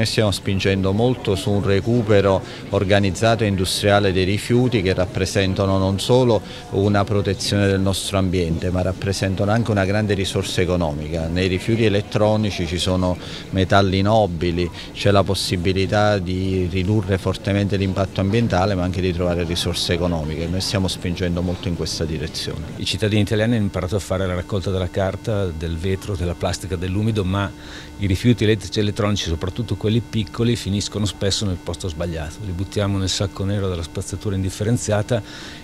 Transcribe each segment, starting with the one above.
Noi stiamo spingendo molto su un recupero organizzato e industriale dei rifiuti che rappresentano non solo una protezione del nostro ambiente ma rappresentano anche una grande risorsa economica. Nei rifiuti elettronici ci sono metalli nobili, c'è la possibilità di ridurre fortemente l'impatto ambientale ma anche di trovare risorse economiche. Noi stiamo spingendo molto in questa direzione. I cittadini italiani hanno imparato a fare la raccolta della carta, del vetro, della plastica, dell'umido ma i rifiuti elettrici e elettronici, soprattutto quelli piccoli, finiscono spesso nel posto sbagliato. Li buttiamo nel sacco nero della spazzatura indifferenziata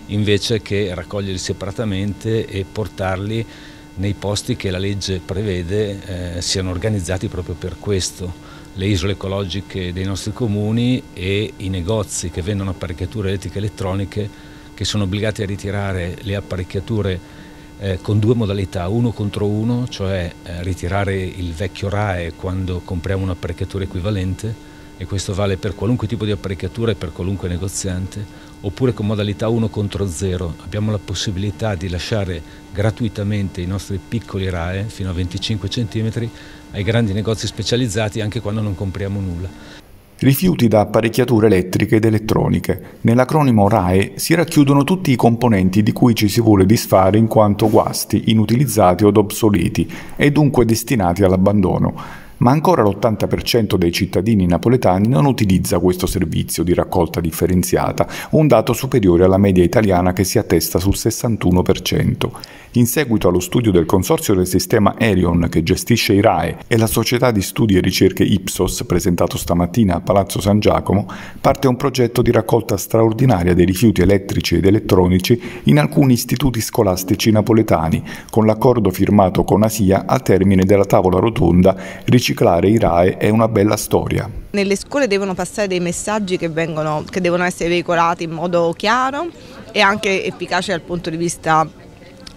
invece che raccoglierli separatamente e portarli nei posti che la legge prevede eh, siano organizzati proprio per questo. Le isole ecologiche dei nostri comuni e i negozi che vendono apparecchiature elettriche elettroniche che sono obbligati a ritirare le apparecchiature eh, con due modalità, uno contro uno, cioè eh, ritirare il vecchio RAE quando compriamo un'apparecchiatura equivalente e questo vale per qualunque tipo di apparecchiatura e per qualunque negoziante, oppure con modalità 1 contro 0. Abbiamo la possibilità di lasciare gratuitamente i nostri piccoli RAE fino a 25 cm ai grandi negozi specializzati anche quando non compriamo nulla. Rifiuti da apparecchiature elettriche ed elettroniche. Nell'acronimo RAE si racchiudono tutti i componenti di cui ci si vuole disfare in quanto guasti, inutilizzati od obsoleti e dunque destinati all'abbandono ma ancora l'80% dei cittadini napoletani non utilizza questo servizio di raccolta differenziata, un dato superiore alla media italiana che si attesta sul 61%. In seguito allo studio del consorzio del sistema Erion che gestisce i RAE e la società di studi e ricerche Ipsos presentato stamattina a Palazzo San Giacomo, parte un progetto di raccolta straordinaria dei rifiuti elettrici ed elettronici in alcuni istituti scolastici napoletani, con l'accordo firmato con Asia al termine della tavola rotonda Riciclare i RAE è una bella storia. Nelle scuole devono passare dei messaggi che, vengono, che devono essere veicolati in modo chiaro e anche efficace dal punto di vista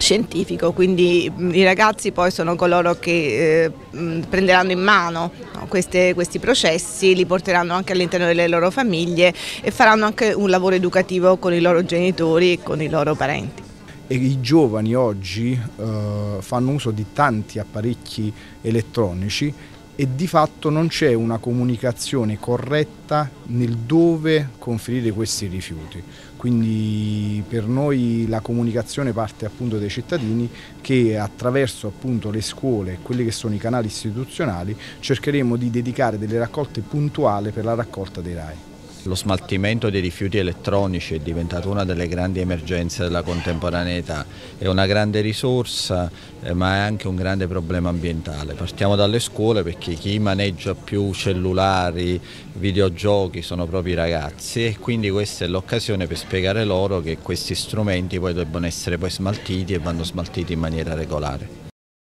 scientifico, quindi i ragazzi poi sono coloro che eh, prenderanno in mano no, queste, questi processi, li porteranno anche all'interno delle loro famiglie e faranno anche un lavoro educativo con i loro genitori e con i loro parenti. E I giovani oggi eh, fanno uso di tanti apparecchi elettronici e di fatto non c'è una comunicazione corretta nel dove conferire questi rifiuti. Quindi per noi la comunicazione parte appunto dai cittadini che attraverso appunto le scuole e quelli che sono i canali istituzionali cercheremo di dedicare delle raccolte puntuali per la raccolta dei RAI. Lo smaltimento dei rifiuti elettronici è diventato una delle grandi emergenze della contemporaneità, è una grande risorsa eh, ma è anche un grande problema ambientale. Partiamo dalle scuole perché chi maneggia più cellulari, videogiochi sono proprio i ragazzi e quindi questa è l'occasione per spiegare loro che questi strumenti poi debbono essere poi smaltiti e vanno smaltiti in maniera regolare.